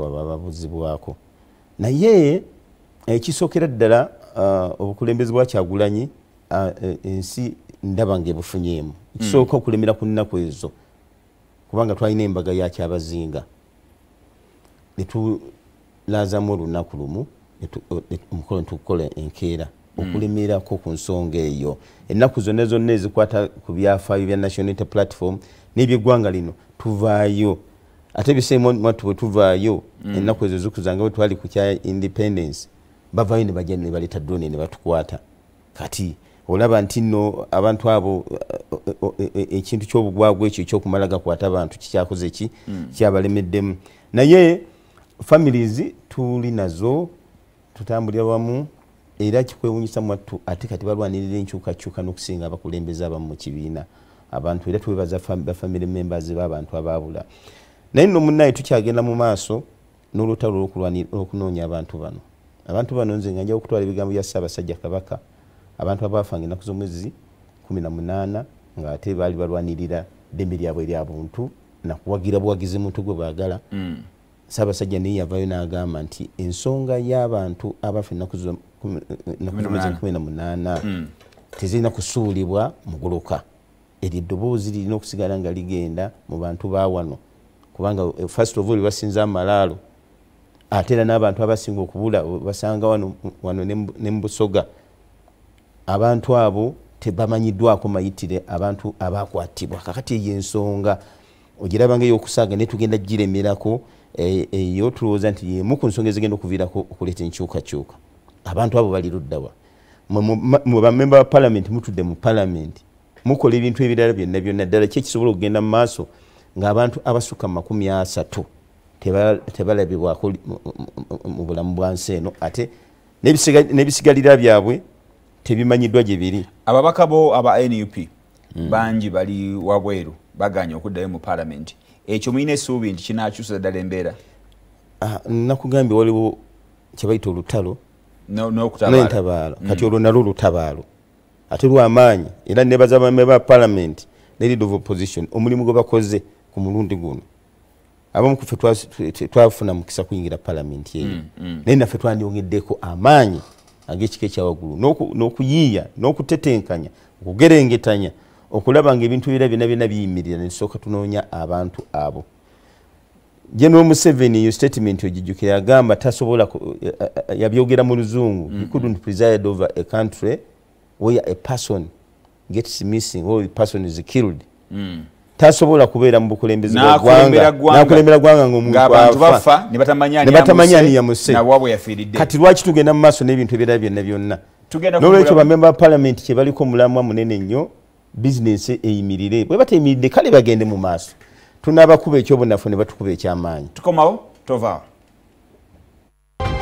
abantu abo ababuzibwako naye ekisookera ddala ah, obukulembeze bwa kyagulanyi ah, e- ensi ndaba ngaebufunyeemu ekisooka okulemera ku nnaku ezo kubanga twalina embaga yakyabazinga netulazamu olunaku lumu omukolo netukukola enkeera okulemerako ku nsonga eyo. Ennaku zonna zonna ezikwata ku byafaayo bya national platform n'ebyeggwanga lino tuvaayo ate ebiseemu mwattu bwe tuvaayo ennaku ezo zikuzanga bwe twali ku kya independence bavaayo ne bajja ne baleeta drone ne batukwata kati olaba nti nno abantu abo eh, eh, eh, eh, ekintu kyobugwagwa ekyo ekyokumala gakwata abantu kikyakoze ki kyabalemeddemu naye families tuli nazo tutambulira wamu era kikwewunyisa mwattu ate kati balwanirira enkyukakyuka n'okusinga abakulembeze abamu mu kibiina abantu era twebaza fam- bafamily members b'abantu abaabula naye nno munnaye tukyagenda mu maaso n'olutalo olw'okunoonya abantu bano. Abantu bano nze nga njawo okutwala ebigambo bya ssaabasajja kabaka. Abantu abaafanga ennaku z'omwezi 18 ng'ate baali balwanirira ddembe lyabwe eryabuntu nakuwagira buwagizi muntu gwe baagala. Ssaabasajja naye yavayo n'agamba nti ensonga y'abantu abafa ennaku zo- kumi- ennaku z'omwezi 18 tezirina kusuulibwa muguluka eryo eddoboozi lirina okusigala nga ligenda mu bantu ba wano kubanga eh, first of all basinza amalaalo ate era n'abantu abasinga okubula basanga wano ne mu- ne busoga abantu abo tebamanyiddwako mayitire abantu abakwatibwa. Kakati eyo ensonga ogiraba nga ey'okusaaga naye tugenda giremerako eh, eyo tulowooza nti yemu ku nsonga ezigenda okuviirako okuleeta enkyukakyuka. Abantu abo bali luddawa. Mwe bamemba ba palamenti mutudde mu palamenti mukola ebintu ebirala byonna byonna. Ddala ki ekisobola okugenda mu maaso ng'abantu abasukka mu makumi asatu teba- tebalabibwako mu- mu- mu bulamu bwa nsi eno ate n'ebisiga- n'ebisigalira byabwe tebimanyiddwa gye biri. Ababaka bo aba nup bangi bali wabweru baganye okuddayo mu palamenti ekyo mulina essuubi nti kinakyusa ddala embeera. Ah, nakugambye waliwo kyebayita olutalo. N'entabaalo kati olwo nalwo lutabaalo ate lwamaanyi era nebaza bame ba palamenti ne lead of opposition omulimu gwe bakoze ku mulundi guno. Abamu kufe twafuna mukisa kuyingira palamenti eyo. Naye naffe twandyongeddeko amaanyi ag'ekika ekyawaggulu n'oku- n'okuyiiya n'okutetenkanya okugerengetanya okulaba nga ebintu bira byonna byonna biyimirira nesooka tunoonya abantu abo. General museveni eyo statement ogijjukira yagamba tasobola eh, eh, yabyogera mu luzungu. He couldn't preside over a country where a person gets missing or a person is killed tasobola kubeera mu bukulembeze N'akulembera ggwanga ggwanga. n'akulembera ggwanga ng'omuntu ng'abantu afa. bafa ne batamanya Ne batamanya ani yamuse. nawaabwe yafiiridde kati lwaki tugenda mu maaso n'ebintu ebirala byonna byonna n'olwekyo bamemba ba palamenti kye baliko omulamwa munene nnyo bizinensi eyimirire bwe bateyimiridde kale bagende mu maaso tunaabakuba ekyobunafu ne batukuba ekyamaanyi tukomawo tovaawo